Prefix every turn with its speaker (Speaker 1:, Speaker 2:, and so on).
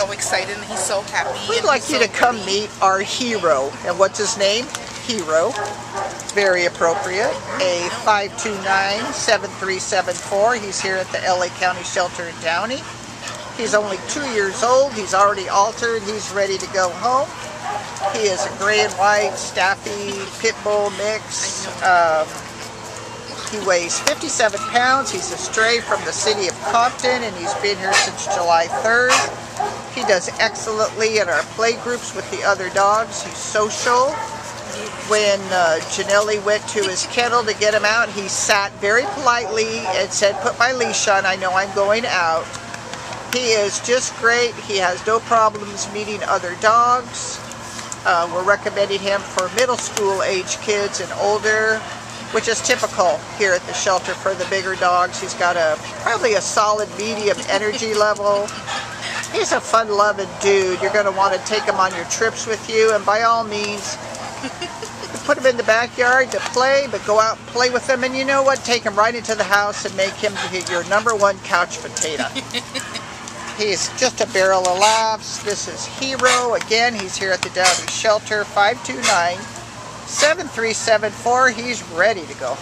Speaker 1: so excited and he's so happy.
Speaker 2: We'd like you
Speaker 1: so
Speaker 2: to come meet our hero. And what's his name? Hero. Very appropriate. A 529-7374. He's here at the LA County Shelter in Downey. He's only two years old. He's already altered. He's ready to go home. He is a gray and white Staffy Pit Bull mix. Um, he weighs 57 pounds. He's a stray from the city of Compton and he's been here since July 3rd. He does excellently in our play groups with the other dogs. He's social. When uh, Janelli went to his kennel to get him out, he sat very politely and said, put my leash on, I know I'm going out. He is just great. He has no problems meeting other dogs. Uh, we're recommending him for middle school age kids and older, which is typical here at the shelter for the bigger dogs. He's got a probably a solid medium energy level. He's a fun-loving dude. You're going to want to take him on your trips with you, and by all means, put him in the backyard to play, but go out and play with him, and you know what? Take him right into the house and make him your number one couch potato. He's just a barrel of laughs. This is Hero. Again, he's here at the Downey Shelter, 529-7374. He's ready to go home.